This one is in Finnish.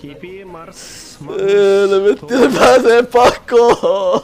Kipi Mars, no Mars. Helvetti, ne pääsee pakoon!